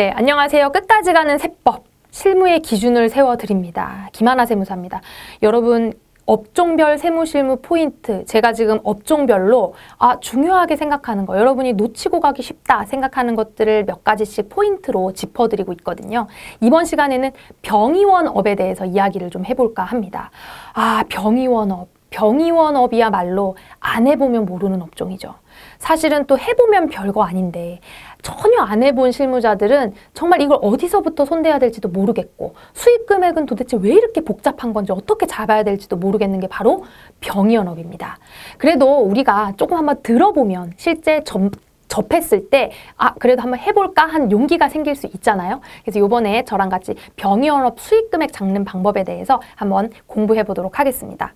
네, 안녕하세요. 끝까지 가는 세법 실무의 기준을 세워드립니다. 김하나 세무사입니다. 여러분 업종별 세무 실무 포인트 제가 지금 업종별로 아 중요하게 생각하는 거 여러분이 놓치고 가기 쉽다 생각하는 것들을 몇 가지씩 포인트로 짚어드리고 있거든요. 이번 시간에는 병의원업에 대해서 이야기를 좀 해볼까 합니다. 아 병의원업 병의원업이야말로 안 해보면 모르는 업종이죠. 사실은 또 해보면 별거 아닌데 전혀 안 해본 실무자들은 정말 이걸 어디서부터 손대야 될지도 모르겠고 수익 금액은 도대체 왜 이렇게 복잡한 건지 어떻게 잡아야 될지도 모르겠는 게 바로 병의연업입니다. 그래도 우리가 조금 한번 들어보면 실제 점, 접했을 때, 아, 그래도 한번 해볼까 한 용기가 생길 수 있잖아요. 그래서 요번에 저랑 같이 병의연업 수익금액 잡는 방법에 대해서 한번 공부해 보도록 하겠습니다.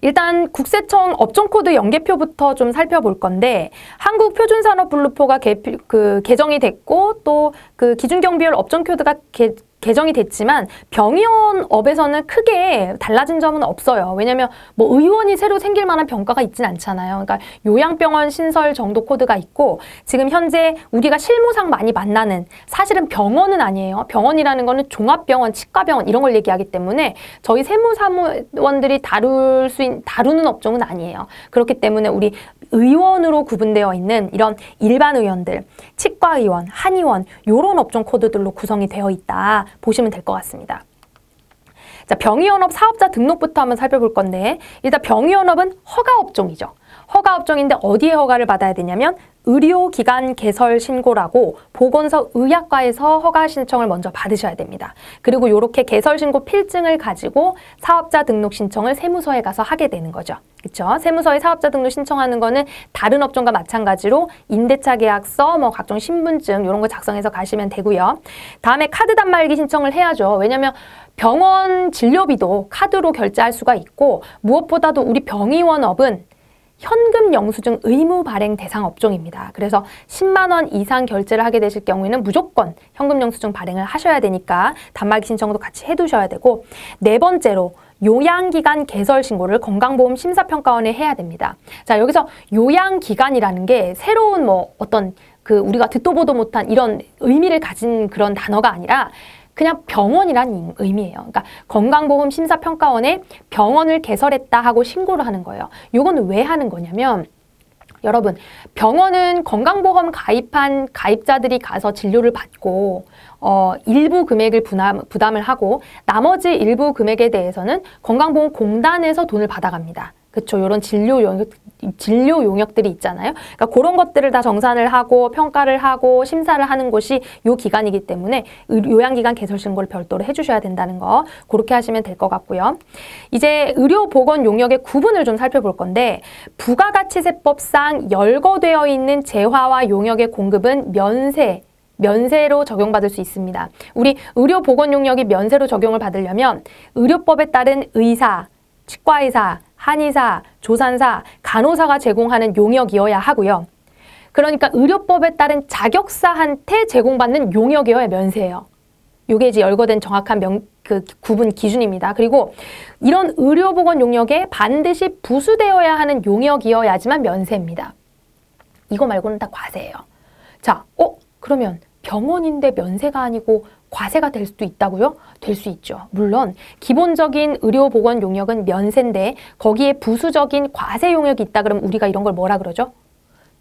일단 국세청 업종코드 연계표부터 좀 살펴볼 건데 한국표준산업분류표가 개, 그 개정이 됐고 또 그 기준 경비율 업종 코드가 개, 개정이 됐지만 병의원업에서는 크게 달라진 점은 없어요. 왜냐하면 뭐 의원이 새로 생길 만한 병과가 있진 않잖아요. 그러니까 요양병원 신설 정도 코드가 있고 지금 현재 우리가 실무상 많이 만나는 사실은 병원은 아니에요. 병원이라는 거는 종합병원, 치과병원 이런 걸 얘기하기 때문에 저희 세무사무원들이 다룰 수 있, 다루는 업종은 아니에요. 그렇기 때문에 우리 의원으로 구분되어 있는 이런 일반 의원들, 치과 의원, 한의원 이런 업종 코드들로 구성이 되어 있다 보시면 될 것 같습니다. 자, 병의연업 사업자 등록부터 한번 살펴볼 건데 일단 병의연업은 허가업종이죠. 허가업종인데 어디에 허가를 받아야 되냐면 의료기관 개설 신고라고 보건소 의학과에서 허가 신청을 먼저 받으셔야 됩니다. 그리고 이렇게 개설 신고 필증을 가지고 사업자 등록 신청을 세무서에 가서 하게 되는 거죠. 그렇죠? 세무서에 사업자 등록 신청하는 거는 다른 업종과 마찬가지로 임대차 계약서, 뭐 각종 신분증 이런 거 작성해서 가시면 되고요. 다음에 카드 단말기 신청을 해야죠. 왜냐면 병원 진료비도 카드로 결제할 수가 있고 무엇보다도 우리 병의원업은 현금 영수증 의무 발행 대상 업종입니다. 그래서 10만 원 이상 결제를 하게 되실 경우에는 무조건 현금 영수증 발행을 하셔야 되니까 단말기 신청도 같이 해두셔야 되고 네 번째로 요양기관 개설 신고를 건강보험 심사평가원에 해야 됩니다. 자 여기서 요양기관이라는 게 새로운 뭐 어떤 그 우리가 듣도 보도 못한 이런 의미를 가진 그런 단어가 아니라 그냥 병원이란 의미예요. 그러니까 건강보험 심사평가원에 병원을 개설했다 하고 신고를 하는 거예요. 이거는 왜 하는 거냐면 여러분 병원은 건강보험 가입한 가입자들이 가서 진료를 받고 어, 일부 금액을 부담, 부담을 하고 나머지 일부 금액에 대해서는 건강보험공단에서 돈을 받아갑니다. 그렇죠. 이런 진료 용역, 진료 용역들이 있잖아요. 그러니까 그런 것들을 다 정산을 하고 평가를 하고 심사를 하는 곳이 요 기관이기 때문에 요양기관 개설 신고를 별도로 해주셔야 된다는 거 그렇게 하시면 될 것 같고요. 이제 의료보건 용역의 구분을 좀 살펴볼 건데 부가가치세법상 열거되어 있는 재화와 용역의 공급은 면세 면세로 적용받을 수 있습니다. 우리 의료보건 용역이 면세로 적용을 받으려면 의료법에 따른 의사, 치과의사, 한의사, 조산사, 간호사가 제공하는 용역이어야 하고요. 그러니까 의료법에 따른 자격사한테 제공받는 용역이어야 면세예요. 이게 이제 열거된 정확한 명, 그 구분 기준입니다. 그리고 이런 의료보건 용역에 반드시 부수되어야 하는 용역이어야지만 면세입니다. 이거 말고는 다 과세예요. 자, 어? 그러면 병원인데 면세가 아니고 과세가 될 수도 있다고요? 될 수 있죠. 물론 기본적인 의료보건 용역은 면세인데 거기에 부수적인 과세 용역이 있다 그러면 우리가 이런 걸 뭐라 그러죠?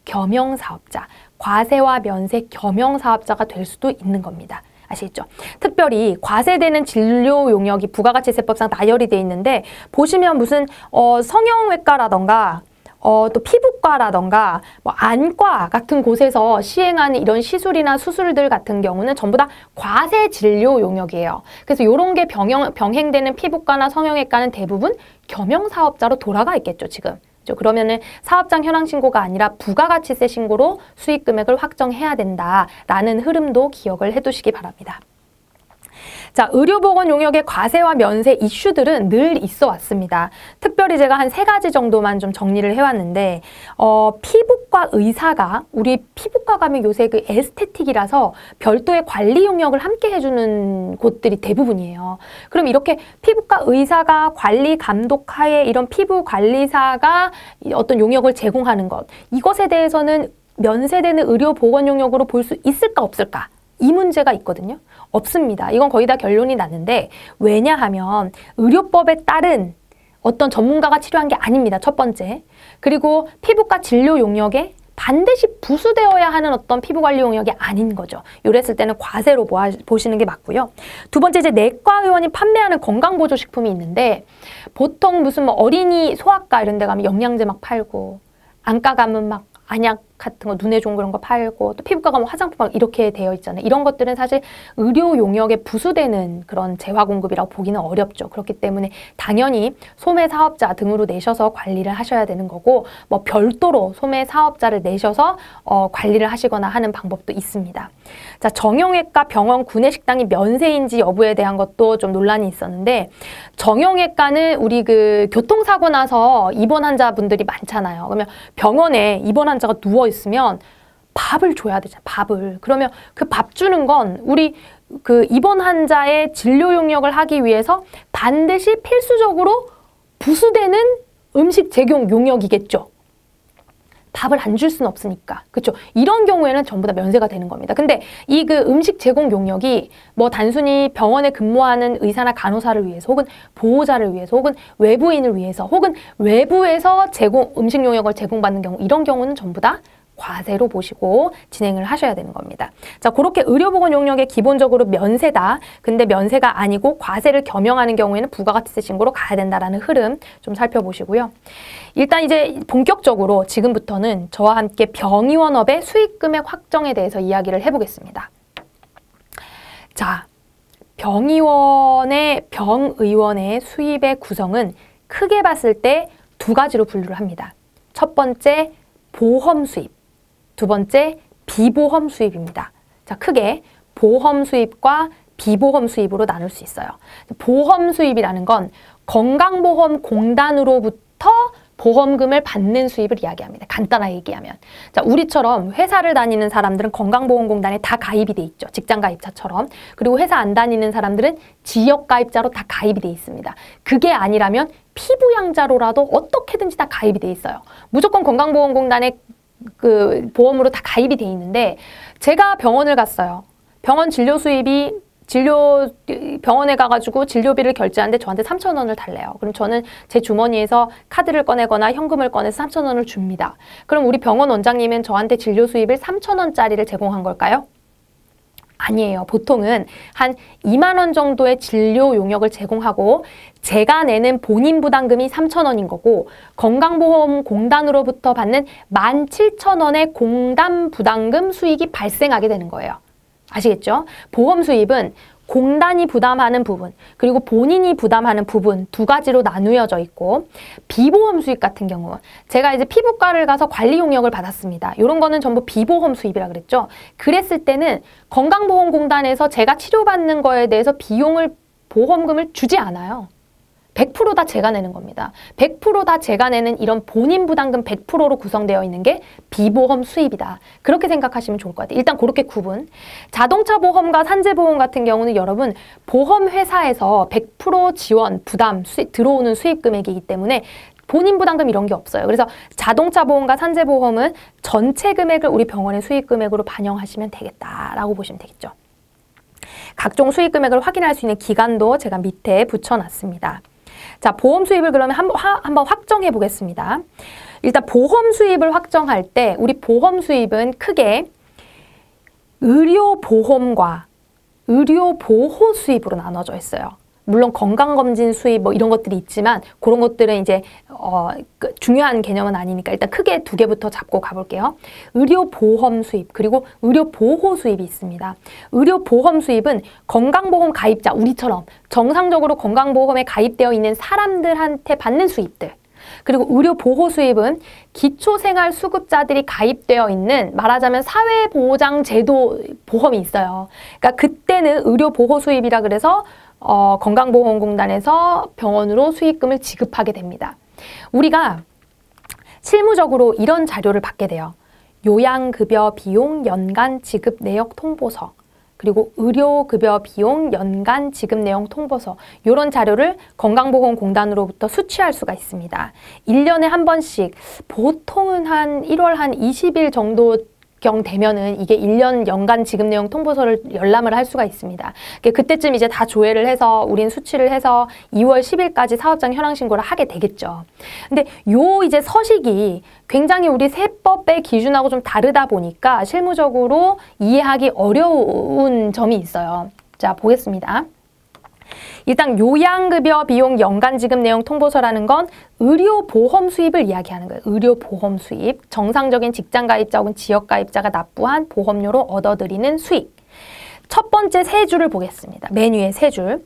겸용사업자, 과세와 면세 겸용사업자가 될 수도 있는 겁니다. 아시겠죠? 특별히 과세되는 진료 용역이 부가가치세법상 나열이 돼 있는데 보시면 무슨 어, 성형외과라던가 어, 또 피부과라던가 뭐 안과 같은 곳에서 시행하는 이런 시술이나 수술들 같은 경우는 전부 다 과세 진료 용역이에요. 그래서 이런 게 병행, 병행되는 피부과나 성형외과는 대부분 겸용 사업자로 돌아가 있겠죠, 지금. 그러면은 사업장 현황 신고가 아니라 부가가치세 신고로 수익 금액을 확정해야 된다라는 흐름도 기억을 해두시기 바랍니다. 자, 의료보건 용역의 과세와 면세 이슈들은 늘 있어 왔습니다. 특별히 제가 한 세 가지 정도만 좀 정리를 해왔는데 어, 피부과 의사가 우리 피부과 가면 요새 그 에스테틱이라서 별도의 관리 용역을 함께 해주는 곳들이 대부분이에요. 그럼 이렇게 피부과 의사가 관리 감독하에 이런 피부 관리사가 어떤 용역을 제공하는 것 이것에 대해서는 면세되는 의료 보건 용역으로 볼 수 있을까 없을까? 이 문제가 있거든요. 없습니다. 이건 거의 다 결론이 났는데 왜냐하면 의료법에 따른 어떤 전문가가 치료한 게 아닙니다. 첫 번째. 그리고 피부과 진료 용역에 반드시 부수되어야 하는 어떤 피부 관리 용역이 아닌 거죠. 요랬을 때는 과세로 보시는 게 맞고요. 두 번째 이제 내과 의원이 판매하는 건강보조식품이 있는데 보통 무슨 뭐 어린이 소아과 이런 데 가면 영양제 막 팔고 안과 가면 막 안약 같은 거 눈에 좋은 그런 거 팔고 또 피부과 가면 화장품 막 이렇게 되어 있잖아요. 이런 것들은 사실 의료 용역에 부수되는 그런 재화 공급이라고 보기는 어렵죠. 그렇기 때문에 당연히 소매 사업자 등으로 내셔서 관리를 하셔야 되는 거고 뭐 별도로 소매 사업자를 내셔서 어, 관리를 하시거나 하는 방법도 있습니다. 자 정형외과 병원 구내식당이 면세인지 여부에 대한 것도 좀 논란이 있었는데 정형외과는 우리 그 교통사고 나서 입원 환자분들이 많잖아요. 그러면 병원에 입원 환자가 누워 있으면 밥을 줘야 되잖아 밥을. 그러면 그 밥 주는 건 우리 그 입원 환자의 진료 용역을 하기 위해서 반드시 필수적으로 부수되는 음식 제공 용역이겠죠. 밥을 안 줄 수는 없으니까. 그렇죠? 이런 경우에는 전부 다 면세가 되는 겁니다. 근데 이 그 음식 제공 용역이 뭐 단순히 병원에 근무하는 의사나 간호사를 위해서 혹은 보호자를 위해서 혹은 외부인을 위해서 혹은 외부에서 제공 음식 용역을 제공받는 경우 이런 경우는 전부 다 과세로 보시고 진행을 하셔야 되는 겁니다. 자, 그렇게 의료보건 용역에 기본적으로 면세다. 근데 면세가 아니고 과세를 겸용하는 경우에는 부가가치세 신고로 가야 된다라는 흐름 좀 살펴보시고요. 일단 이제 본격적으로 지금부터는 저와 함께 병의원업의 수익금액 확정에 대해서 이야기를 해보겠습니다. 자, 병의원의 병의원의 수입의 구성은 크게 봤을 때 두 가지로 분류를 합니다. 첫 번째 보험 수입, 두 번째, 비보험 수입입니다. 자, 크게 보험 수입과 비보험 수입으로 나눌 수 있어요. 보험 수입이라는 건 건강보험공단으로부터 보험금을 받는 수입을 이야기합니다. 간단하게 얘기하면. 자, 우리처럼 회사를 다니는 사람들은 건강보험공단에 다 가입이 돼 있죠. 직장 가입자처럼. 그리고 회사 안 다니는 사람들은 지역 가입자로 다 가입이 돼 있습니다. 그게 아니라면 피부양자로라도 어떻게든지 다 가입이 돼 있어요. 무조건 건강보험공단에 그 보험으로 다 가입이 돼 있는데 제가 병원을 갔어요. 병원 진료 수입이 진료 병원에 가가지고 진료비를 결제하는데 저한테 3천 원을 달래요. 그럼 저는 제 주머니에서 카드를 꺼내거나 현금을 꺼내서 3천 원을 줍니다. 그럼 우리 병원 원장님은 저한테 진료 수입을 3천 원짜리를 제공한 걸까요? 아니에요. 보통은 한 2만 원 정도의 진료 용역을 제공하고 제가 내는 본인 부담금이 3천 원인 거고 건강보험공단으로부터 받는 17,000원의 공단 부담금 수익이 발생하게 되는 거예요. 아시겠죠? 보험 수입은 공단이 부담하는 부분 그리고 본인이 부담하는 부분 두 가지로 나누어져 있고 비보험 수입 같은 경우 제가 이제 피부과를 가서 관리 용역을 받았습니다. 이런 거는 전부 비보험 수입이라 그랬죠. 그랬을 때는 건강보험공단에서 제가 치료받는 거에 대해서 비용을 보험금을 주지 않아요. 100%다 제가 내는 겁니다. 100%다 제가 내는 이런 본인 부담금 100%로 구성되어 있는 게 비보험 수입이다. 그렇게 생각하시면 좋을 것 같아요. 일단 그렇게 구분. 자동차 보험과 산재 보험 같은 경우는 여러분 보험 회사에서 100% 지원, 부담, 수익, 들어오는 수입 금액이기 때문에 본인 부담금 이런 게 없어요. 그래서 자동차 보험과 산재 보험은 전체 금액을 우리 병원의 수익 금액으로 반영하시면 되겠다라고 보시면 되겠죠. 각종 수익 금액을 확인할 수 있는 기간도 제가 밑에 붙여놨습니다. 자, 보험 수입을 그러면 한, 하, 한번 확정해 보겠습니다. 일단 보험 수입을 확정할 때 우리 보험 수입은 크게 의료보험과 의료보호 수입으로 나눠져 있어요. 물론 건강검진 수입 뭐 이런 것들이 있지만 그런 것들은 이제 어, 그 중요한 개념은 아니니까 일단 크게 두 개부터 잡고 가볼게요. 의료보험 수입 그리고 의료보호 수입이 있습니다. 의료보험 수입은 건강보험 가입자 우리처럼 정상적으로 건강보험에 가입되어 있는 사람들한테 받는 수입들 그리고 의료보호 수입은 기초생활수급자들이 가입되어 있는 말하자면 사회보장 제도 보험이 있어요. 그러니까 그때는 의료보호 수입이라 그래서 어, 건강보험공단에서 병원으로 수익금을 지급하게 됩니다. 우리가 실무적으로 이런 자료를 받게 돼요. 요양급여 비용 연간 지급 내역 통보서 그리고 의료급여 비용 연간 지급 내용 통보서 이런 자료를 건강보험공단으로부터 수취할 수가 있습니다. 1년에 한 번씩 보통은 한 1월 한 20일 정도 경 되면은 이게 1년 연간 지급 내용 통보서를 열람을 할 수가 있습니다. 그때쯤 이제 다 조회를 해서 우린 수치를 해서 2월 10일까지 사업장 현황 신고를 하게 되겠죠. 근데 요 이제 서식이 굉장히 우리 세법의 기준하고 좀 다르다 보니까 실무적으로 이해하기 어려운 점이 있어요. 자, 보겠습니다. 일단 요양급여 비용 연간 지급 내용 통보서라는 건 의료보험 수입을 이야기하는 거예요. 의료보험 수입. 정상적인 직장가입자 혹은 지역가입자가 납부한 보험료로 얻어들이는 수익. 첫 번째 세 줄을 보겠습니다. 맨 위에 세 줄.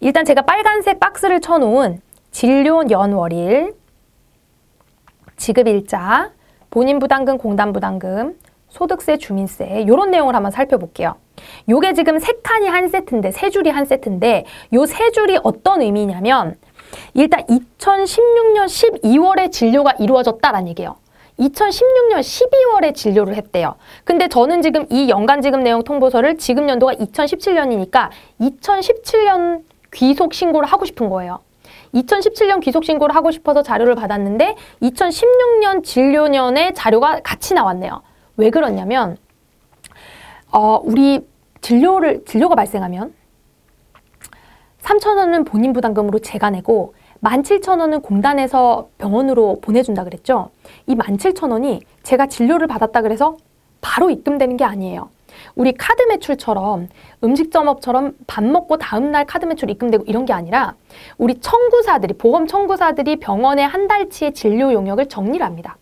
일단 제가 빨간색 박스를 쳐놓은 진료 연월일, 지급일자, 본인부담금, 공단부담금, 소득세, 주민세 이런 내용을 한번 살펴볼게요. 요게 지금 세 칸이 한 세트인데 세 줄이 한 세트인데 요 세 줄이 어떤 의미냐면 일단 2016년 12월에 진료가 이루어졌다라는 얘기예요. 2016년 12월에 진료를 했대요. 근데 저는 지금 이 연간 지급 내용 통보서를 지급 연도가 2017년이니까 2017년 귀속 신고를 하고 싶은 거예요. 2017년 귀속 신고를 하고 싶어서 자료를 받았는데 2016년 진료년에 자료가 같이 나왔네요. 왜 그러냐면 어, 우리 진료를 진료가 발생하면 3천 원은 본인 부담금으로 제가 내고 17,000원은 공단에서 병원으로 보내준다 그랬죠. 이 17,000원이 제가 진료를 받았다 그래서 바로 입금되는 게 아니에요. 우리 카드 매출처럼 음식점업처럼 밥 먹고 다음날 카드 매출 입금되고 이런 게 아니라 우리 청구사들이 보험 청구사들이 병원의 한 달치의 진료 용역을 정리를 합니다.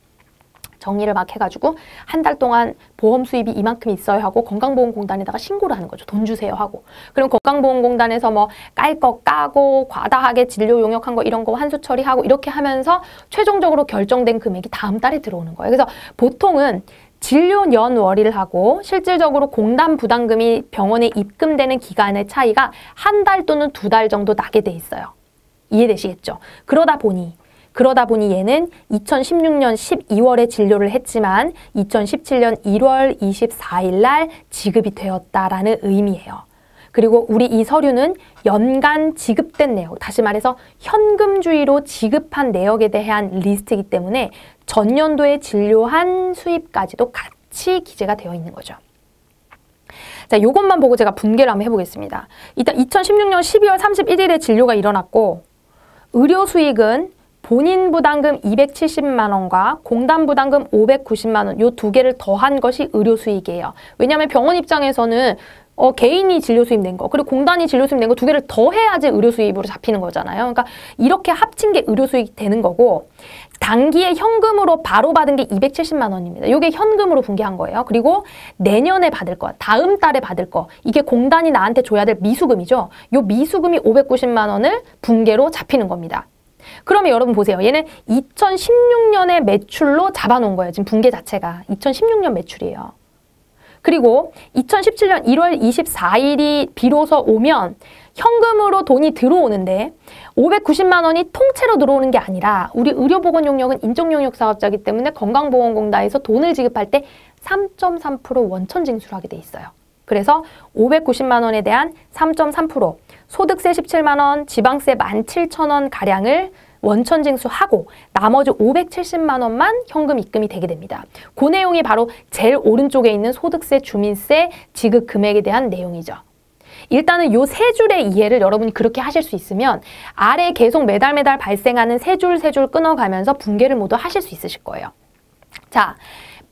정리를 막 해가지고 한 달 동안 보험 수입이 이만큼 있어야 하고 건강보험공단에다가 신고를 하는 거죠. 돈 주세요 하고. 그럼 건강보험공단에서 뭐 깔 거 까고 과다하게 진료 용역한 거 이런 거 환수 처리하고 이렇게 하면서 최종적으로 결정된 금액이 다음 달에 들어오는 거예요. 그래서 보통은 진료 연월일 하고 실질적으로 공단 부담금이 병원에 입금되는 기간의 차이가 한 달 또는 두 달 정도 나게 돼 있어요. 이해되시겠죠? 그러다 보니 그러다 보니 얘는 2016년 12월에 진료를 했지만 2017년 1월 24일 날 지급이 되었다라는 의미예요. 그리고 우리 이 서류는 연간 지급된 내역, 다시 말해서 현금주의로 지급한 내역에 대한 리스트이기 때문에 전년도에 진료한 수입까지도 같이 기재가 되어 있는 거죠. 자, 요것만 보고 제가 분개를 한번 해보겠습니다. 일단 2016년 12월 31일에 진료가 일어났고 의료 수익은 본인 부담금 270만 원과 공단 부담금 590만 원, 요 두 개를 더한 것이 의료 수익이에요. 왜냐하면 병원 입장에서는 어, 개인이 진료 수입 낸 거, 그리고 공단이 진료 수입 낸 거 두 개를 더 해야지 의료 수입으로 잡히는 거잖아요. 그러니까 이렇게 합친 게 의료 수익이 되는 거고, 단기에 현금으로 바로 받은 게 270만 원입니다. 이게 현금으로 분개한 거예요. 그리고 내년에 받을 거, 다음 달에 받을 거, 이게 공단이 나한테 줘야 될 미수금이죠. 요 미수금이 590만 원을 분개로 잡히는 겁니다. 그러면 여러분 보세요. 얘는 2016년의 매출로 잡아놓은 거예요. 지금 분계 자체가. 2016년 매출이에요. 그리고 2017년 1월 24일이 비로소 오면 현금으로 돈이 들어오는데 590만 원이 통째로 들어오는 게 아니라 우리 의료보건 용역은 인적용역 사업자이기 때문에 건강보험공단에서 돈을 지급할 때 3.3% 원천 징수를 하게 돼 있어요. 그래서 590만 원에 대한 3.3% 소득세 17만 원, 지방세 17,000원 가량을 원천 징수하고 나머지 570만 원만 현금 입금이 되게 됩니다. 그 내용이 바로 제일 오른쪽에 있는 소득세, 주민세 지급 금액에 대한 내용이죠. 일단은 요 세 줄의 이해를 여러분이 그렇게 하실 수 있으면 아래 계속 매달 매달 발생하는 세 줄 세 줄 끊어가면서 분개를 모두 하실 수 있으실 거예요. 자,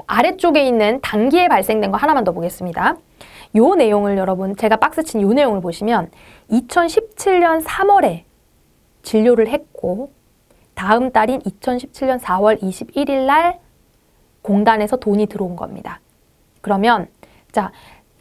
아래쪽에 있는 단기에 발생된 거 하나만 더 보겠습니다. 요 내용을 여러분 제가 박스 친 요 내용을 보시면 2017년 3월에 진료를 했고 다음 달인 2017년 4월 21일 날 공단에서 돈이 들어온 겁니다. 그러면 자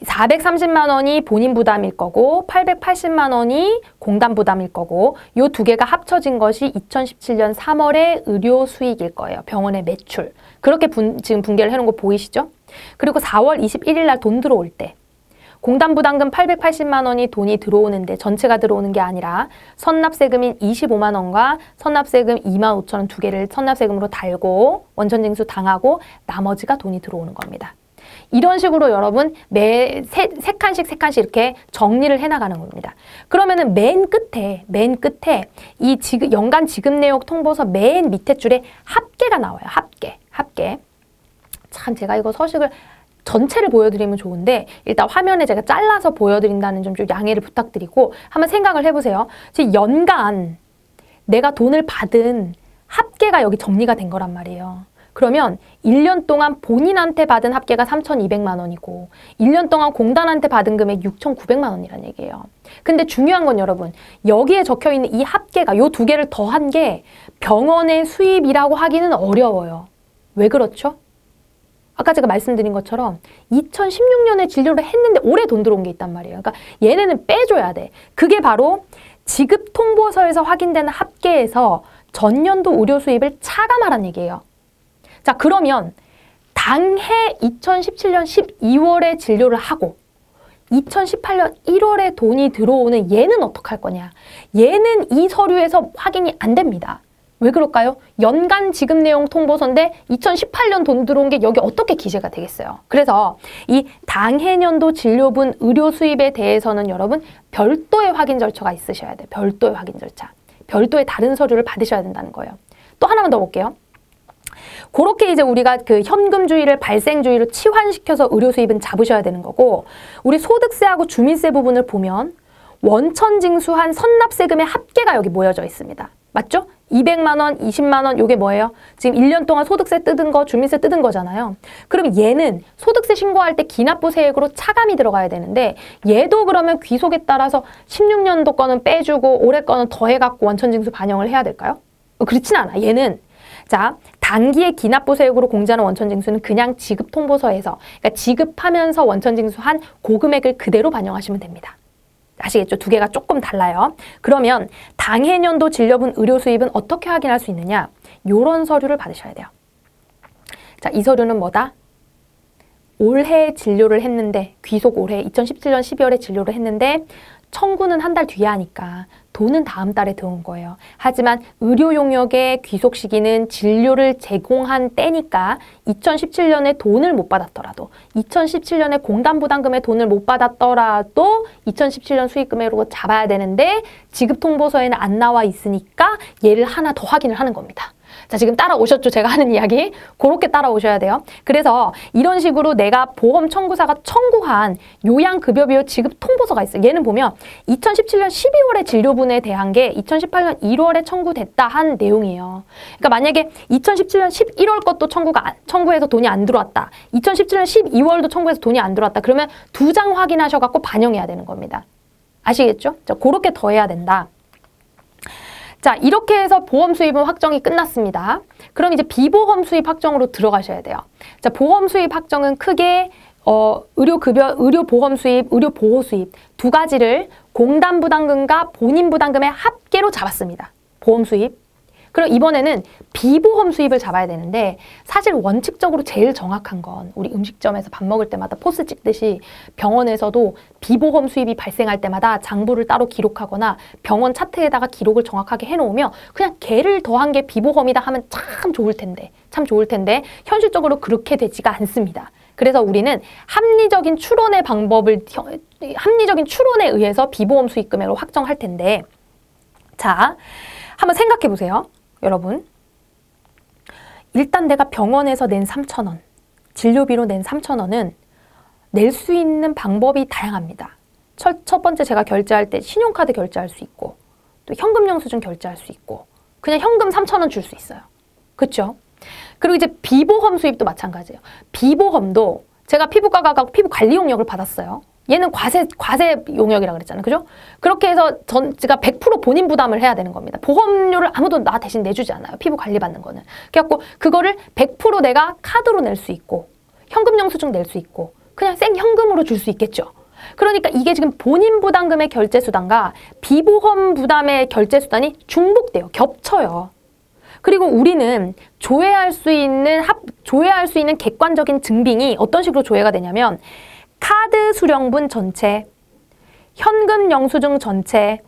430만 원이 본인 부담일 거고 880만 원이 공단 부담일 거고 요 두 개가 합쳐진 것이 2017년 3월의 의료 수익일 거예요. 병원의 매출. 그렇게 분, 지금 분개를 해놓은 거 보이시죠? 그리고 4월 21일 날 돈 들어올 때 공단 부담금 880만 원이 돈이 들어오는데 전체가 들어오는 게 아니라 선납세금인 25만 원과 선납세금 2만 5천 원 두 개를 선납세금으로 달고 원천징수 당하고 나머지가 돈이 들어오는 겁니다. 이런 식으로 여러분 매 세, 세 칸씩 세 칸씩 이렇게 정리를 해나가는 겁니다. 그러면은 맨 끝에 맨 끝에 이 지급, 연간 지급 내역 통보서 맨 밑에 줄에 합계가 나와요. 합계 합계. 참 제가 이거 서식을 전체를 보여드리면 좋은데 일단 화면에 제가 잘라서 보여드린다는 점 좀 양해를 부탁드리고 한번 생각을 해보세요. 지금 연간 내가 돈을 받은 합계가 여기 정리가 된 거란 말이에요. 그러면 1년 동안 본인한테 받은 합계가 3,200만 원이고 1년 동안 공단한테 받은 금액 6,900만 원이란 얘기예요. 근데 중요한 건 여러분 여기에 적혀 있는 이 합계가 요 두 개를 더한 게 병원의 수입이라고 하기는 어려워요. 왜 그렇죠? 아까 제가 말씀드린 것처럼 2016년에 진료를 했는데 올해 돈 들어온 게 있단 말이에요. 그러니까 얘네는 빼줘야 돼. 그게 바로 지급 통보서에서 확인되는 합계에서 전년도 의료 수입을 차감하라는 얘기예요. 자 그러면 당해 2017년 12월에 진료를 하고 2018년 1월에 돈이 들어오는 얘는 어떡할 거냐. 얘는 이 서류에서 확인이 안 됩니다. 왜 그럴까요? 연간 지급 내용 통보서인데 2018년 돈 들어온 게 여기 어떻게 기재가 되겠어요? 그래서 이 당해년도 진료분 의료 수입에 대해서는 여러분 별도의 확인 절차가 있으셔야 돼요. 별도의 확인 절차. 별도의 다른 서류를 받으셔야 된다는 거예요. 또 하나만 더 볼게요. 그렇게 이제 우리가 그 현금주의를 발생주의로 치환시켜서 의료 수입은 잡으셔야 되는 거고 우리 소득세하고 주민세 부분을 보면 원천징수한 선납세금의 합계가 여기 모여져 있습니다. 맞죠? 200만 원, 20만 원 요게 뭐예요? 지금 1년 동안 소득세 뜯은 거, 주민세 뜯은 거잖아요. 그럼 얘는 소득세 신고할 때 기납부 세액으로 차감이 들어가야 되는데 얘도 그러면 귀속에 따라서 16년도 거는 빼주고 올해 거는 더해갖고 원천징수 반영을 해야 될까요? 어, 그렇진 않아. 얘는 자 단기의 기납부 세액으로 공제하는 원천징수는 그냥 지급 통보서에서 그러니까 지급하면서 원천징수한 고금액을 그대로 반영하시면 됩니다. 아시겠죠? 두 개가 조금 달라요. 그러면 당해년도 진료분 의료 수입은 어떻게 확인할 수 있느냐? 요런 서류를 받으셔야 돼요. 자, 이 서류는 뭐다? 올해 진료를 했는데 귀속 올해 2017년 12월에 진료를 했는데 청구는 한 달 뒤에 하니까 돈은 다음 달에 들어온 거예요. 하지만 의료 용역의 귀속 시기는 진료를 제공한 때니까 2017년에 돈을 못 받았더라도 2017년에 공단 부담금에 돈을 못 받았더라도 2017년 수익금액으로 잡아야 되는데 지급 통보서에는 안 나와 있으니까 얘를 하나 더 확인을 하는 겁니다. 자, 지금 따라오셨죠? 제가 하는 이야기. 그렇게 따라오셔야 돼요. 그래서 이런 식으로 내가 보험 청구사가 청구한 요양급여비용 지급 통보서가 있어요. 얘는 보면 2017년 12월에 진료분에 대한 게 2018년 1월에 청구됐다 한 내용이에요. 그러니까 만약에 2017년 11월 것도 청구가 청구해서 돈이 안 들어왔다. 2017년 12월도 청구해서 돈이 안 들어왔다. 그러면 두 장 확인하셔 갖고 반영해야 되는 겁니다. 아시겠죠? 자, 그렇게 더 해야 된다. 자, 이렇게 해서 보험 수입은 확정이 끝났습니다. 그럼 이제 비보험 수입 확정으로 들어가셔야 돼요. 자, 보험 수입 확정은 크게 어, 의료급여, 의료보험 수입, 의료보호 수입 두 가지를 공단 부담금과 본인 부담금의 합계로 잡았습니다. 보험 수입, 그럼 이번에는 비보험 수입을 잡아야 되는데 사실 원칙적으로 제일 정확한 건 우리 음식점에서 밥 먹을 때마다 포스 찍듯이 병원에서도 비보험 수입이 발생할 때마다 장부를 따로 기록하거나 병원 차트에다가 기록을 정확하게 해놓으면 그냥 개를 더한 게 비보험이다 하면 참 좋을 텐데 참 좋을 텐데 현실적으로 그렇게 되지가 않습니다. 그래서 우리는 합리적인 추론의 방법을 합리적인 추론에 의해서 비보험 수익 금액을 확정할 텐데 자 한번 생각해 보세요. 여러분 일단 내가 병원에서 낸 3천원 진료비로 낸 3천원은 낼 수 있는 방법이 다양합니다. 첫, 첫 번째 제가 결제할 때 신용카드 결제할 수 있고 또 현금 영수증 결제할 수 있고 그냥 현금 3천원 줄 수 있어요. 그렇죠? 그리고 이제 비보험 수입도 마찬가지예요. 비보험도 제가 피부과 가고 피부 관리 용역을 받았어요. 얘는 과세, 과세 용역이라 고 그랬잖아요. 그죠? 그렇게 해서 전, 제가 100% 본인 부담을 해야 되는 겁니다. 보험료를 아무도 나 대신 내주지 않아요. 피부 관리 받는 거는. 그래갖고 그거를 100% 내가 카드로 낼 수 있고, 현금 영수증 낼 수 있고, 그냥 생 현금으로 줄 수 있겠죠. 그러니까 이게 지금 본인 부담금의 결제 수단과 비보험 부담의 결제 수단이 중복돼요. 겹쳐요. 그리고 우리는 조회할 수 있는 합, 조회할 수 있는 객관적인 증빙이 어떤 식으로 조회가 되냐면 카드 수령분 전체, 현금 영수증 전체,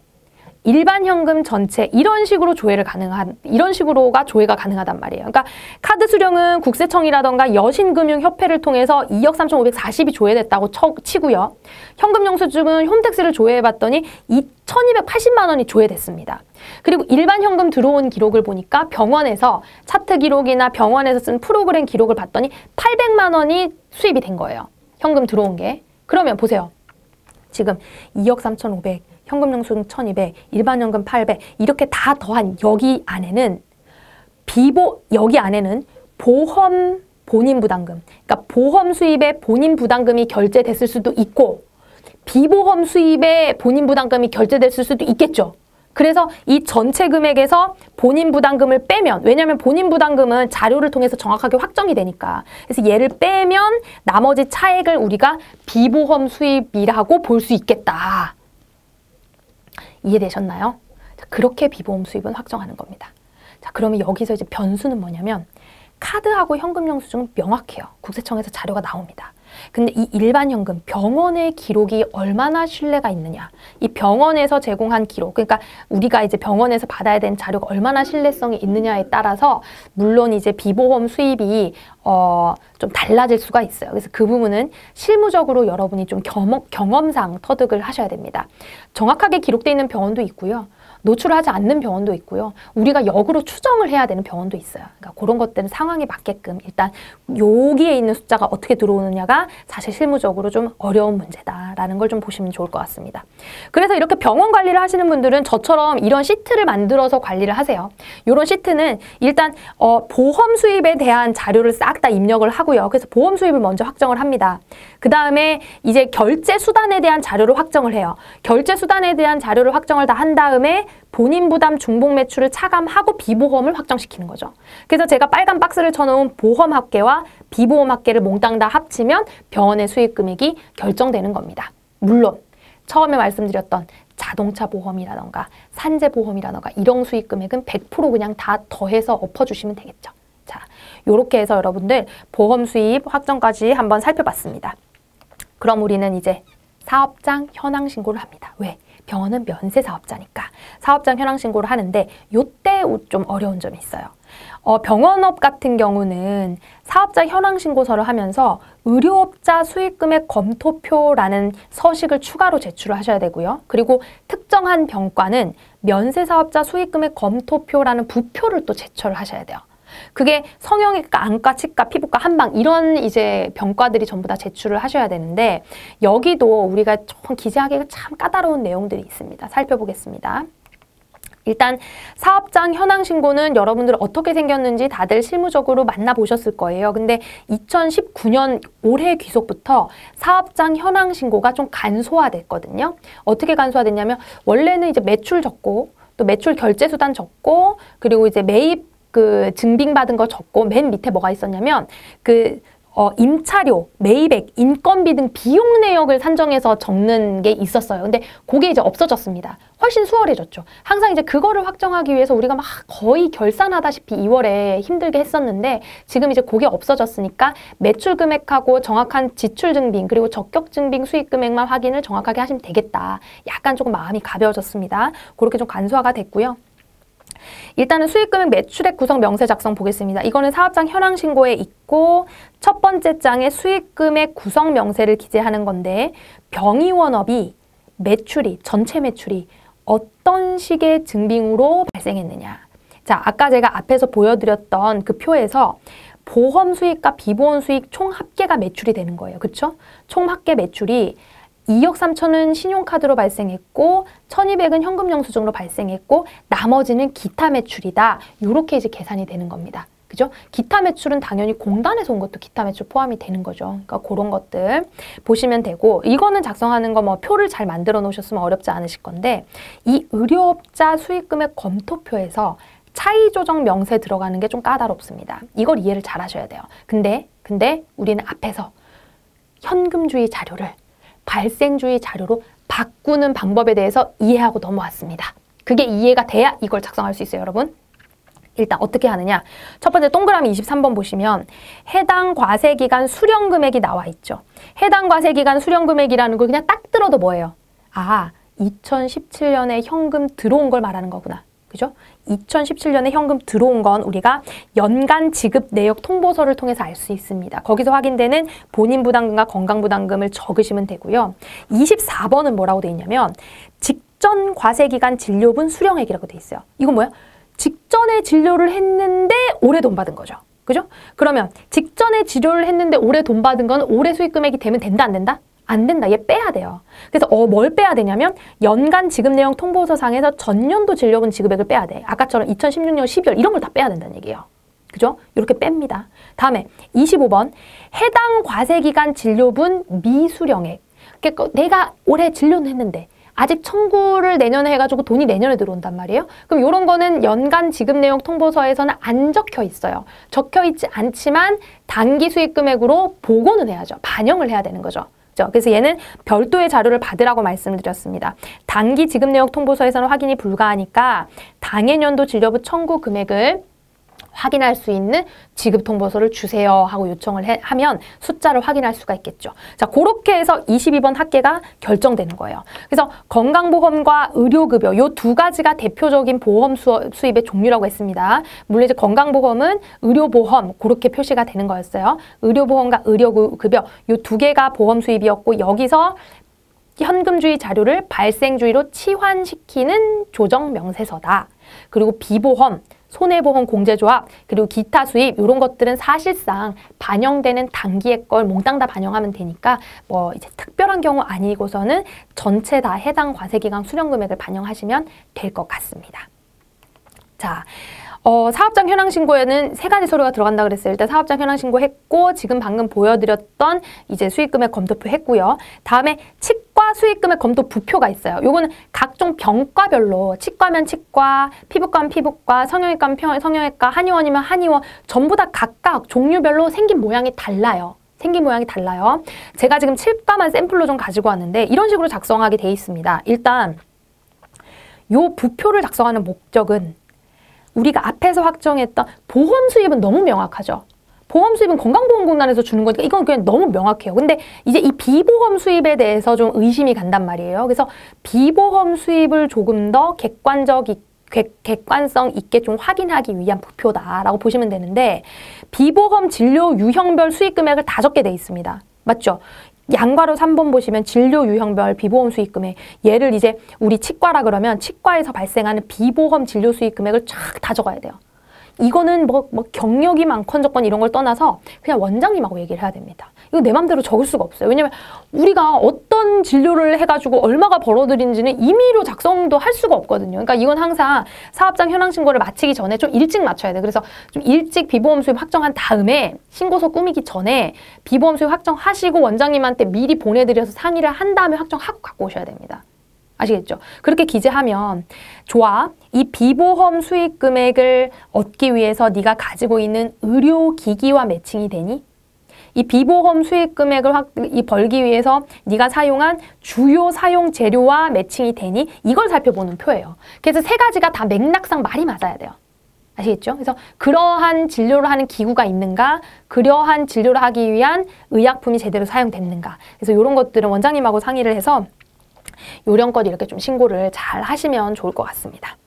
일반 현금 전체 이런 식으로 조회를 가능한 이런 식으로가 조회가 가능하단 말이에요. 그러니까 카드 수령은 국세청이라던가 여신금융협회를 통해서 2억 3,540이 조회됐다고 쳐, 치고요. 현금 영수증은 홈택스를 조회해 봤더니 2,280만 원이 조회됐습니다. 그리고 일반 현금 들어온 기록을 보니까 병원에서 차트 기록이나 병원에서 쓴 프로그램 기록을 봤더니 800만 원이 수입이 된 거예요. 현금 들어온 게. 그러면 보세요. 지금 2억 3,500 현금 영수증 1200, 일반 현금 800 이렇게 다 더한 여기 안에는 비보 여기 안에는 보험 본인 부담금 그러니까 보험 수입에 본인 부담금이 결제됐을 수도 있고 비보험 수입에 본인 부담금이 결제됐을 수도 있겠죠. 그래서 이 전체 금액에서 본인 부담금을 빼면 왜냐하면 본인 부담금은 자료를 통해서 정확하게 확정이 되니까 그래서 얘를 빼면 나머지 차액을 우리가 비보험 수입이라고 볼 수 있겠다. 이해되셨나요? 자, 그렇게 비보험 수입은 확정하는 겁니다. 자, 그러면 여기서 이제 변수는 뭐냐면 카드하고 현금 영수증은 명확해요. 국세청에서 자료가 나옵니다. 근데 이 일반 현금 병원의 기록이 얼마나 신뢰가 있느냐 이 병원에서 제공한 기록 그러니까 우리가 이제 병원에서 받아야 되는 자료가 얼마나 신뢰성이 있느냐에 따라서 물론 이제 비보험 수입이 어, 좀 달라질 수가 있어요. 그래서 그 부분은 실무적으로 여러분이 좀 경험, 경험상 터득을 하셔야 됩니다. 정확하게 기록되어 있는 병원도 있고요. 노출하지 않는 병원도 있고요. 우리가 역으로 추정을 해야 되는 병원도 있어요. 그러니까 그런 것들은 상황에 맞게끔 일단 여기에 있는 숫자가 어떻게 들어오느냐가 사실 실무적으로 좀 어려운 문제다라는 걸 좀 보시면 좋을 것 같습니다. 그래서 이렇게 병원 관리를 하시는 분들은 저처럼 이런 시트를 만들어서 관리를 하세요. 이런 시트는 일단 어, 보험 수입에 대한 자료를 싹 다 입력을 하고요. 그래서 보험 수입을 먼저 확정을 합니다. 그 다음에 이제 결제 수단에 대한 자료를 확정을 해요. 결제 수단에 대한 자료를 확정을 다 한 다음에 본인 부담 중복 매출을 차감하고 비보험을 확정시키는 거죠. 그래서 제가 빨간 박스를 쳐놓은 보험 합계와 비보험 합계를 몽땅 다 합치면 병원의 수익 금액이 결정되는 겁니다. 물론 처음에 말씀드렸던 자동차 보험이라던가 산재 보험이라던가 이런 수익 금액은 100% 그냥 다 더해서 엎어주시면 되겠죠. 자, 이렇게 해서 여러분들 보험 수입 확정까지 한번 살펴봤습니다. 그럼 우리는 이제 사업장 현황 신고를 합니다. 왜? 병원은 면세 사업자니까 사업장 현황 신고를 하는데 요때 좀 어려운 점이 있어요. 어, 병원업 같은 경우는 사업자 현황 신고서를 하면서 의료업자 수익금액 검토표라는 서식을 추가로 제출을 하셔야 되고요. 그리고 특정한 병과는 면세 사업자 수익금액 검토표라는 부표를 또 제출을 하셔야 돼요. 그게 성형외과, 안과, 치과, 피부과, 한방 이런 이제 병과들이 전부 다 제출을 하셔야 되는데 여기도 우리가 좀 기재하기가 참 까다로운 내용들이 있습니다. 살펴보겠습니다. 일단 사업장 현황 신고는 여러분들 어떻게 생겼는지 다들 실무적으로 만나보셨을 거예요. 근데 2019년 올해 귀속부터 사업장 현황 신고가 좀 간소화됐거든요. 어떻게 간소화됐냐면 원래는 이제 매출 적고 또 매출 결제 수단 적고 그리고 이제 매입 그 증빙받은 거 적고 맨 밑에 뭐가 있었냐면 그 어, 임차료, 매입액, 인건비 등 비용 내역을 산정해서 적는 게 있었어요. 근데 그게 이제 없어졌습니다. 훨씬 수월해졌죠. 항상 이제 그거를 확정하기 위해서 우리가 막 거의 결산하다시피 2월에 힘들게 했었는데 지금 이제 그게 없어졌으니까 매출 금액하고 정확한 지출 증빙 그리고 적격 증빙 수익 금액만 확인을 정확하게 하시면 되겠다. 약간 조금 마음이 가벼워졌습니다. 그렇게 좀 간소화가 됐고요. 일단은 수익금액 매출액 구성 명세 작성 보겠습니다. 이거는 사업장 현황 신고에 있고 첫 번째 장에 수익금액 구성 명세를 기재하는 건데 병의원업이 매출이 전체 매출이 어떤 식의 증빙으로 발생했느냐. 자, 아까 제가 앞에서 보여드렸던 그 표에서 보험 수익과 비보험 수익 총 합계가 매출이 되는 거예요. 그렇죠? 총 합계 매출이 2억 3천은 신용카드로 발생했고 1200은 현금 영수증으로 발생했고 나머지는 기타 매출이다. 이렇게 이제 계산이 되는 겁니다. 그죠? 기타 매출은 당연히 공단에서 온 것도 기타 매출 포함이 되는 거죠. 그러니까 그런 것들 보시면 되고 이거는 작성하는 거 뭐 표를 잘 만들어 놓으셨으면 어렵지 않으실 건데 이 의료업자 수익금액 검토표에서 차이 조정 명세 들어가는 게 좀 까다롭습니다. 이걸 이해를 잘 하셔야 돼요. 근데 근데 우리는 앞에서 현금주의 자료를 발생주의 자료로 바꾸는 방법에 대해서 이해하고 넘어왔습니다. 그게 이해가 돼야 이걸 작성할 수 있어요, 여러분. 일단 어떻게 하느냐. 첫 번째 동그라미 23번 보시면 해당 과세기간 수령금액이 나와 있죠. 해당 과세기간 수령금액이라는 걸 그냥 딱 들어도 뭐예요? 아, 2017년에 현금 들어온 걸 말하는 거구나. 그죠? 2017년에 현금 들어온 건 우리가 연간 지급 내역 통보서를 통해서 알 수 있습니다. 거기서 확인되는 본인 부담금과 건강 부담금을 적으시면 되고요. 24번은 뭐라고 돼 있냐면 직전 과세 기간 진료분 수령액이라고 돼 있어요. 이건 뭐야? 직전에 진료를 했는데 올해 돈 받은 거죠. 그죠? 그러면 직전에 치료를 했는데 올해 돈 받은 건 올해 수익 금액이 되면 된다 안 된다? 안 된다. 얘 빼야 돼요. 그래서 어, 뭘 빼야 되냐면 연간 지급 내용 통보서상에서 전년도 진료분 지급액을 빼야 돼. 아까처럼 2016년 12월 이런 걸 다 빼야 된다는 얘기예요. 그죠? 이렇게 뺍니다. 다음에 25번 해당 과세기간 진료분 미수령액. 그러니까 내가 올해 진료는 했는데 아직 청구를 내년에 해가지고 돈이 내년에 들어온단 말이에요. 그럼 이런 거는 연간 지급 내용 통보서에서는 안 적혀 있어요. 적혀 있지 않지만 단기 수익 금액으로 보고는 해야죠. 반영을 해야 되는 거죠. 그래서 얘는 별도의 자료를 받으라고 말씀드렸습니다. 단기 지급 내역 통보서에서는 확인이 불가하니까 당해 년도 진료부 청구 금액을 확인할 수 있는 지급 통보서를 주세요 하고 요청을 해, 하면 숫자를 확인할 수가 있겠죠. 자, 그렇게 해서 22번 학계가 결정되는 거예요. 그래서 건강보험과 의료급여 요 두 가지가 대표적인 보험 수, 수입의 종류라고 했습니다. 물론 이제 건강보험은 의료보험 그렇게 표시가 되는 거였어요. 의료보험과 의료급여 요 두 개가 보험 수입이었고 여기서 현금주의 자료를 발생주의로 치환시키는 조정 명세서다. 그리고 비보험, 손해보험 공제조합 그리고 기타 수입 이런 것들은 사실상 반영되는 단기의 걸 몽땅 다 반영하면 되니까 뭐 이제 특별한 경우 아니고서는 전체 다 해당 과세기간 수령 금액을 반영하시면 될 것 같습니다. 자, 어, 사업장 현황 신고에는 세 가지 서류가 들어간다 그랬어요. 일단 사업장 현황 신고 했고 지금 방금 보여드렸던 이제 수익금액 검토표 했고요. 다음에 치과 수익금액 검토 부표가 있어요. 요거는 각종 병과별로 치과면 치과, 피부과면 피부과, 성형외과면 성형외과, 한의원이면 한의원 전부 다 각각 종류별로 생긴 모양이 달라요. 생긴 모양이 달라요. 제가 지금 칠과만 샘플로 좀 가지고 왔는데 이런 식으로 작성하게 돼 있습니다. 일단 요 부표를 작성하는 목적은 우리가 앞에서 확정했던 보험 수입은 너무 명확하죠. 보험 수입은 건강보험공단에서 주는 거니까 이건 그냥 너무 명확해요. 근데 이제 이 비보험 수입에 대해서 좀 의심이 간단 말이에요. 그래서 비보험 수입을 조금 더 객관적 객, 관성 있게 좀 확인하기 위한 부표다라고 보시면 되는데 비보험 진료 유형별 수익 금액을 다 적게 돼 있습니다. 맞죠? 양가로 3번 보시면 진료 유형별 비보험 수익 금액 얘를 이제 우리 치과라 그러면 치과에서 발생하는 비보험 진료 수익 금액을 쫙 다 적어야 돼요. 이거는 뭐, 뭐 경력이 많건 적건 이런 걸 떠나서 그냥 원장님하고 얘기를 해야 됩니다. 이거 내 맘대로 적을 수가 없어요. 왜냐면 우리가 어떤 진료를 해가지고 얼마가 벌어들인지는 임의로 작성도 할 수가 없거든요. 그러니까 이건 항상 사업장 현황 신고를 마치기 전에 좀 일찍 맞춰야 돼. 그래서 좀 일찍 비보험 수입 확정한 다음에 신고서 꾸미기 전에 비보험 수입 확정하시고 원장님한테 미리 보내드려서 상의를 한 다음에 확정하고 갖고 오셔야 됩니다. 아시겠죠? 그렇게 기재하면 좋아. 이 비보험 수익 금액을 얻기 위해서 네가 가지고 있는 의료기기와 매칭이 되니? 이 비보험 수익 금액을 확, 이 벌기 위해서 네가 사용한 주요 사용 재료와 매칭이 되니? 이걸 살펴보는 표예요. 그래서 세 가지가 다 맥락상 말이 맞아야 돼요. 아시겠죠? 그래서 그러한 진료를 하는 기구가 있는가, 그러한 진료를 하기 위한 의약품이 제대로 사용됐는가. 그래서 이런 것들은 원장님하고 상의를 해서 요령껏 이렇게 좀 신고를 잘 하시면 좋을 것 같습니다.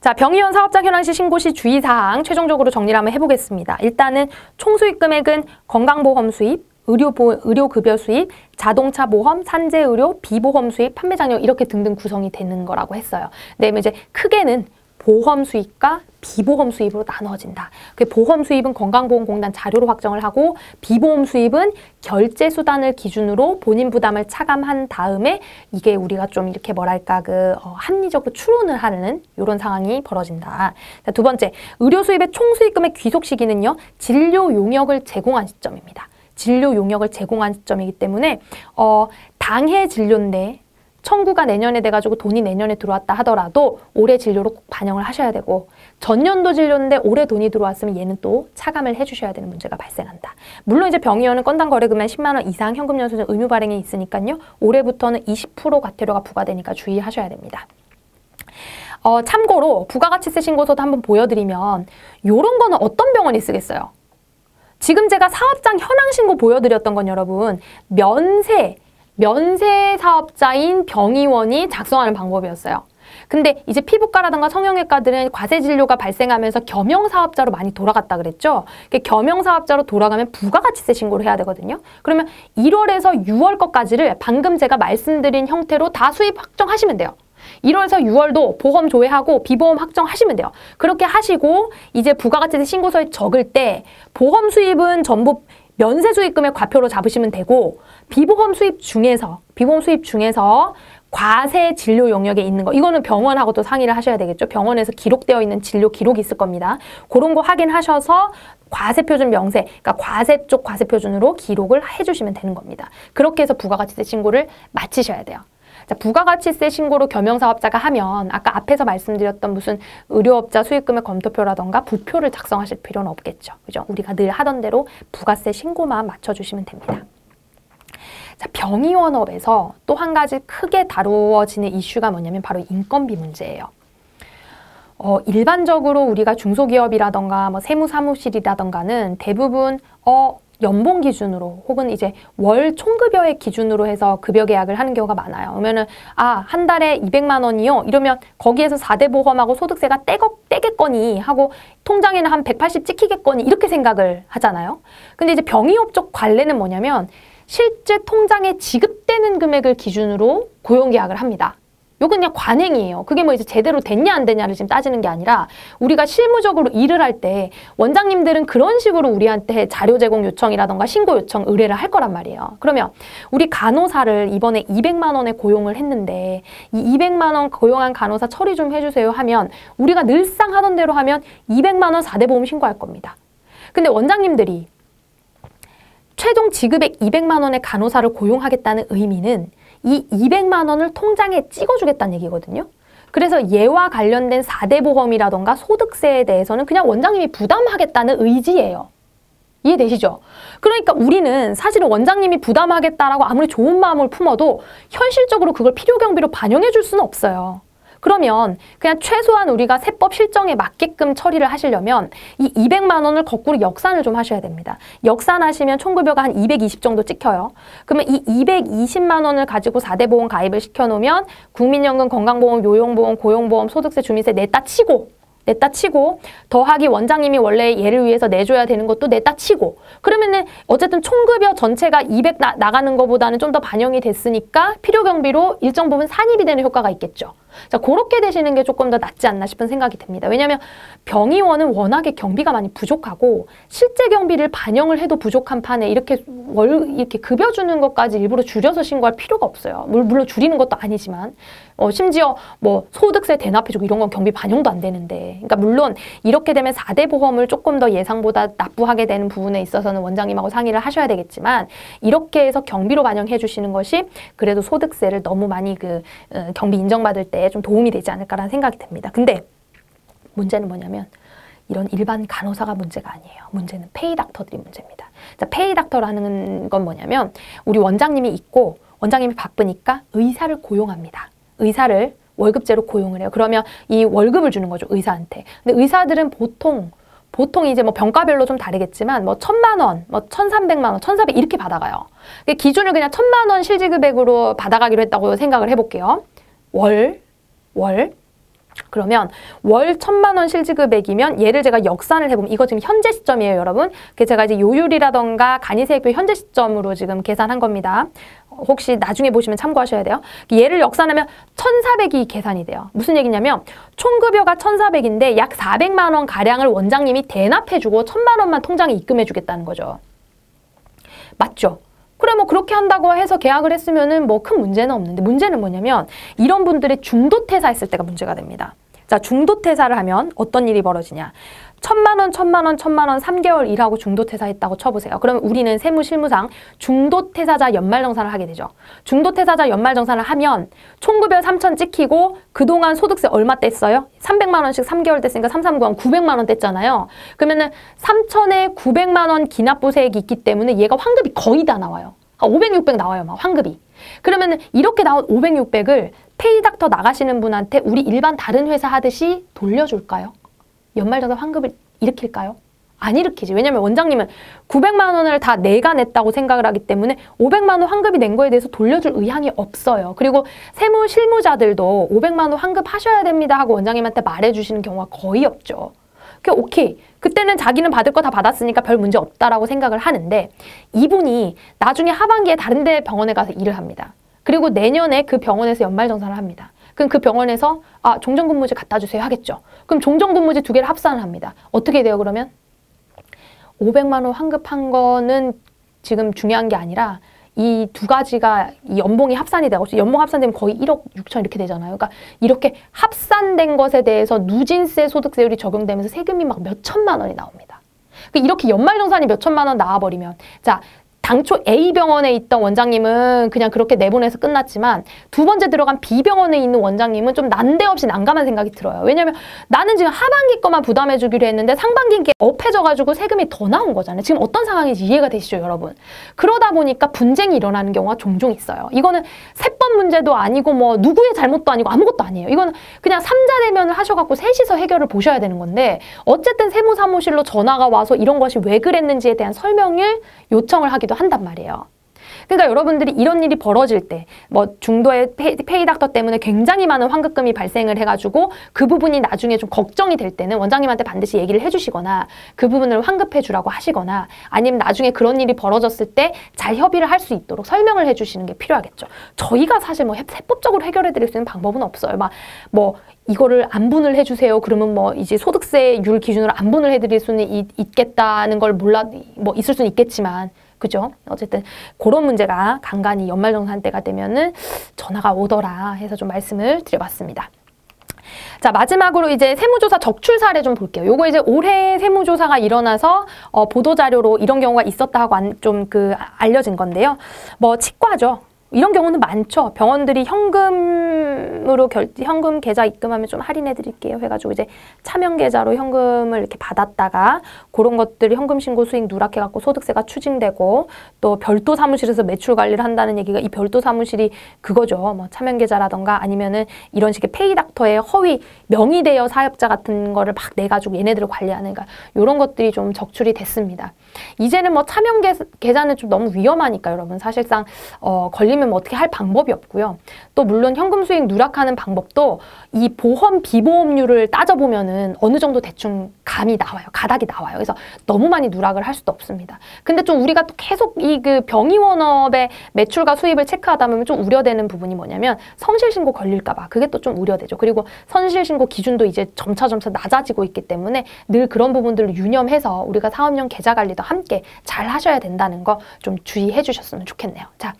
자, 병의원 사업자 현황 시 신고 시 주의사항 최종적으로 정리를 한번 해보겠습니다. 일단은 총수익 금액은 건강보험 수입, 의료보, 의료급여 수입, 자동차 보험, 산재의료, 비보험 수입, 판매장려 이렇게 등등 구성이 되는 거라고 했어요. 네, 이제 크게는 보험 수입과 비보험 수입으로 나눠진다. 그 보험 수입은 건강보험공단 자료로 확정을 하고 비보험 수입은 결제 수단을 기준으로 본인 부담을 차감한 다음에 이게 우리가 좀 이렇게 뭐랄까 그 어, 합리적으로 추론을 하는 이런 상황이 벌어진다. 자, 두 번째, 의료 수입의 총 수익금의 귀속 시기는요. 진료 용역을 제공한 시점입니다. 진료 용역을 제공한 시점이기 때문에 어, 당해 진료인데 청구가 내년에 돼가지고 돈이 내년에 들어왔다 하더라도 올해 진료로 꼭 반영을 하셔야 되고 전년도 진료인데 올해 돈이 들어왔으면 얘는 또 차감을 해주셔야 되는 문제가 발생한다. 물론 이제 병의원은 건당 거래 금액 10만 원 이상 현금 연수증 의무 발행이 있으니까요. 올해부터는 20% 과태료가 부과되니까 주의하셔야 됩니다. 어, 참고로 부가가치세 신고서도 한번 보여드리면 이런 거는 어떤 병원이 쓰겠어요? 지금 제가 사업장 현황 신고 보여드렸던 건 여러분 면세, 면세 사업자인 병의원이 작성하는 방법이었어요. 근데 이제 피부과라든가 성형외과들은 과세 진료가 발생하면서 겸용 사업자로 많이 돌아갔다 그랬죠. 겸용 사업자로 돌아가면 부가가치세 신고를 해야 되거든요. 그러면 1월에서 6월 것까지를 방금 제가 말씀드린 형태로 다 수입 확정하시면 돼요. 1월에서 6월도 보험 조회하고 비보험 확정하시면 돼요. 그렇게 하시고 이제 부가가치세 신고서에 적을 때 보험 수입은 전부 면세 수익금의 과표로 잡으시면 되고 비보험 수입 중에서 비보험 수입 중에서 과세 진료 영역에 있는 거 이거는 병원하고 또 상의를 하셔야 되겠죠. 병원에서 기록되어 있는 진료 기록이 있을 겁니다. 그런 거 확인하셔서 과세표준 명세, 그러니까 과세 쪽 과세표준으로 기록을 해주시면 되는 겁니다. 그렇게 해서 부가가치세 신고를 마치셔야 돼요. 자, 부가가치세 신고로 겸용사업자가 하면 아까 앞에서 말씀드렸던 무슨 의료업자 수익금의 검토표라던가 부표를 작성하실 필요는 없겠죠. 그죠? 우리가 늘 하던 대로 부가세 신고만 맞춰주시면 됩니다. 자, 병의원업에서 또 한 가지 크게 다루어지는 이슈가 뭐냐면 바로 인건비 문제예요. 어, 일반적으로 우리가 중소기업이라던가 뭐 세무사무실이라던가는 대부분 어, 연봉 기준으로 혹은 이제 월 총급여의 기준으로 해서 급여 계약을 하는 경우가 많아요. 그러면은 아, 한 달에 200만 원이요. 이러면 거기에서 4대 보험하고 소득세가 떼거, 떼겠거니 하고 통장에는 한 180 찍히겠거니 이렇게 생각을 하잖아요. 근데 이제 병의업 쪽 관례는 뭐냐면 실제 통장에 지급되는 금액을 기준으로 고용 계약을 합니다. 요건 그냥 관행이에요. 그게 뭐 이제 제대로 됐냐 안 됐냐를 지금 따지는 게 아니라 우리가 실무적으로 일을 할 때 원장님들은 그런 식으로 우리한테 자료 제공 요청이라던가 신고 요청 의뢰를 할 거란 말이에요. 그러면 우리 간호사를 이번에 200만 원에 고용을 했는데 이 200만 원 고용한 간호사 처리 좀 해주세요 하면 우리가 늘상 하던 대로 하면 200만 원 4대 보험 신고할 겁니다. 근데 원장님들이 최종 지급액 200만 원의 간호사를 고용하겠다는 의미는 이 200만 원을 통장에 찍어주겠다는 얘기거든요. 그래서 얘와 관련된 4대 보험이라던가 소득세에 대해서는 그냥 원장님이 부담하겠다는 의지예요. 이해되시죠? 그러니까 우리는 사실은 원장님이 부담하겠다라고 아무리 좋은 마음을 품어도 현실적으로 그걸 필요 경비로 반영해 줄 수는 없어요. 그러면 그냥 최소한 우리가 세법 실정에 맞게끔 처리를 하시려면 이 200만 원을 거꾸로 역산을 좀 하셔야 됩니다. 역산하시면 총급여가 한 220 정도 찍혀요. 그러면 이 220만 원을 가지고 4대 보험 가입을 시켜놓으면 국민연금, 건강보험, 요용보험, 고용보험, 소득세, 주민세 냈다 치고 냈다 치고 더하기 원장님이 원래 얘를 위해서 내줘야 되는 것도 냈다 치고 그러면은 어쨌든 총급여 전체가 200 나, 나가는 것보다는 좀 더 반영이 됐으니까 필요 경비로 일정 부분 산입이 되는 효과가 있겠죠. 자, 그렇게 되시는 게 조금 더 낫지 않나 싶은 생각이 듭니다. 왜냐하면 병의원은 워낙에 경비가 많이 부족하고 실제 경비를 반영을 해도 부족한 판에 이렇게 월 이렇게 급여 주는 것까지 일부러 줄여서 신고할 필요가 없어요. 물론 줄이는 것도 아니지만 어, 심지어 뭐 소득세 대납해주고 이런 건 경비 반영도 안 되는데 그러니까 물론 이렇게 되면 4대 보험을 조금 더 예상보다 납부하게 되는 부분에 있어서는 원장님하고 상의를 하셔야 되겠지만 이렇게 해서 경비로 반영해 주시는 것이 그래도 소득세를 너무 많이 그 어, 경비 인정받을 때좀 도움이 되지 않을까라는 생각이 듭니다. 근데 문제는 뭐냐면 이런 일반 간호사가 문제가 아니에요. 문제는 페이 닥터들이 문제입니다. 자, 페이 닥터라는 건 뭐냐면 우리 원장님이 있고 원장님이 바쁘니까 의사를 고용합니다. 의사를 월급제로 고용을 해요. 그러면 이 월급을 주는 거죠, 의사한테. 근데 의사들은 보통 보통 이제 뭐 병가별로 좀 다르겠지만 뭐 천만 원, 뭐 천삼백만 원, 천사백 이렇게 받아가요. 기준을 그냥 천만 원 실지급액으로 받아가기로 했다고 생각을 해볼게요. 월, 월. 그러면 월 천만 원 실지급액이면 얘를 제가 역산을 해보면 이거 지금 현재 시점이에요, 여러분. 그 제가 이제 요율이라던가 간이세액표 현재 시점으로 지금 계산한 겁니다. 혹시 나중에 보시면 참고하셔야 돼요. 얘를 역산하면 1,400이 계산이 돼요. 무슨 얘기냐면 총급여가 1,400인데 약 400만 원 가량을 원장님이 대납해주고 1,000만 원만 통장에 입금해주겠다는 거죠. 맞죠? 그래 뭐 그렇게 한다고 해서 계약을 했으면은 뭐 큰 문제는 없는데 문제는 뭐냐면 이런 분들의 중도 퇴사했을 때가 문제가 됩니다. 자 중도 퇴사를 하면 어떤 일이 벌어지냐 천만 원, 천만 원, 천만 원 3개월 일하고 중도 퇴사했다고 쳐보세요. 그러면 우리는 세무 실무상 중도 퇴사자 연말정산을 하게 되죠. 중도 퇴사자 연말정산을 하면 총급여 3천 찍히고 그동안 소득세 얼마 뗐어요? 300만 원씩 3개월 뗐으니까 339원 900만 원 뗐잖아요. 그러면은 3천에 900만 원 기납부세액이 있기 때문에 얘가 환급이 거의 다 나와요. 아, 500, 600 나와요, 막 환급이. 그러면은 이렇게 나온 500, 600을 페이닥터 나가시는 분한테 우리 일반 다른 회사 하듯이 돌려줄까요? 연말정산 환급을 일으킬까요? 안 일으키지. 왜냐면 원장님은 900만 원을 다 내가 냈다고 생각을 하기 때문에 500만 원 환급이 낸 거에 대해서 돌려줄 의향이 없어요. 그리고 세무 실무자들도 500만 원 환급하셔야 됩니다 하고 원장님한테 말해주시는 경우가 거의 없죠. 그 오케이. 그때는 자기는 받을 거 다 받았으니까 별 문제 없다라고 생각을 하는데 이분이 나중에 하반기에 다른 데 병원에 가서 일을 합니다. 그리고 내년에 그 병원에서 연말정산을 합니다. 그럼 그 병원에서 아 종전근무제 갖다 주세요 하겠죠. 그럼 종전근무제 두 개를 합산을 합니다. 어떻게 돼요 그러면? 500만 원 환급한 거는 지금 중요한 게 아니라 이 두 가지가 이 연봉이 합산이 되고 연봉 합산되면 거의 1억 6천 이렇게 되잖아요. 그러니까 이렇게 합산된 것에 대해서 누진세 소득세율이 적용되면서 세금이 막 몇 천만 원이 나옵니다. 그러니까 이렇게 연말정산이 몇 천만 원 나와버리면 자 당초 A병원에 있던 원장님은 그냥 그렇게 내보내서 끝났지만 두 번째 들어간 B병원에 있는 원장님은 좀 난데없이 난감한 생각이 들어요. 왜냐면 나는 지금 하반기 거만 부담해 주기로 했는데 상반기에 업해져 가지고 세금이 더 나온 거잖아요. 지금 어떤 상황인지 이해가 되시죠, 여러분? 그러다 보니까 분쟁이 일어나는 경우가 종종 있어요. 이거는 세법 문제도 아니고 뭐 누구의 잘못도 아니고 아무것도 아니에요. 이거는 그냥 삼자 대면을 하셔 갖고 셋이서 해결을 보셔야 되는 건데 어쨌든 세무 사무실로 전화가 와서 이런 것이 왜 그랬는지에 대한 설명을 요청을 하기도 한단 말이에요. 그러니까 여러분들이 이런 일이 벌어질 때 뭐 중도의 페이, 닥터 때문에 굉장히 많은 환급금이 발생을 해가지고 그 부분이 나중에 좀 걱정이 될 때는 원장님한테 반드시 얘기를 해주시거나 그 부분을 환급해 주라고 하시거나 아니면 나중에 그런 일이 벌어졌을 때 잘 협의를 할 수 있도록 설명을 해주시는 게 필요하겠죠. 저희가 사실 뭐 세법적으로 해결해 드릴 수 있는 방법은 없어요. 막뭐 이거를 안분을 해주세요. 그러면 뭐 이제 소득세율 기준으로 안분을 해드릴 수는 있, 있겠다는 걸 몰라 뭐 있을 수는 있겠지만 그죠? 어쨌든 그런 문제가 간간히 연말정산 때가 되면은 전화가 오더라 해서 좀 말씀을 드려봤습니다. 자 마지막으로 이제 세무조사 적출 사례 좀 볼게요. 요거 이제 올해 세무조사가 일어나서 어, 보도자료로 이런 경우가 있었다 하고 좀 그 알려진 건데요. 뭐 치과죠. 이런 경우는 많죠. 병원들이 현금으로 결 현금 계좌 입금하면 좀 할인해 드릴게요 해가지고 이제 차명 계좌로 현금을 이렇게 받았다가 그런 것들이 현금 신고 수익 누락해 갖고 소득세가 추징되고 또 별도 사무실에서 매출 관리를 한다는 얘기가 이 별도 사무실이 그거죠. 뭐 차명 계좌라던가 아니면은 이런 식의 페이닥터의 허위 명의 대여 사업자 같은 거를 막 내 가지고 얘네들을 관리하는 그러니까 이런 것들이 좀 적출이 됐습니다. 이제는 뭐 차명 계좌는 좀 너무 위험하니까 여러분 사실상 어, 걸리면 뭐 어떻게 할 방법이 없고요. 또 물론 현금 수익 누락하는 방법도 이 보험 비보험률을 따져보면은 어느 정도 대충 감이 나와요. 가닥이 나와요. 그래서 너무 많이 누락을 할 수도 없습니다. 근데 좀 우리가 또 계속 이 그 병의원업의 매출과 수입을 체크하다 보면 좀 우려되는 부분이 뭐냐면 성실신고 걸릴까 봐 그게 또 좀 우려되죠. 그리고 선실신고 기준도 이제 점차점차 낮아지고 있기 때문에 늘 그런 부분들을 유념해서 우리가 사업용 계좌 관리 도 함께 잘 하셔야 된다는 거 좀 주의해 주셨으면 좋겠네요. 자,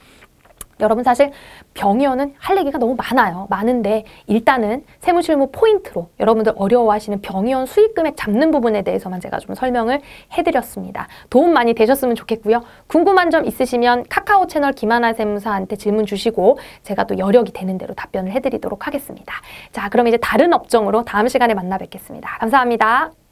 여러분 사실 병의원은 할 얘기가 너무 많아요. 많은데 일단은 세무실무 포인트로 여러분들 어려워하시는 병의원 수익금액 잡는 부분에 대해서만 제가 좀 설명을 해드렸습니다. 도움 많이 되셨으면 좋겠고요. 궁금한 점 있으시면 카카오 채널 김하나 세무사한테 질문 주시고 제가 또 여력이 되는 대로 답변을 해드리도록 하겠습니다. 자 그럼 이제 다른 업종으로 다음 시간에 만나 뵙겠습니다. 감사합니다.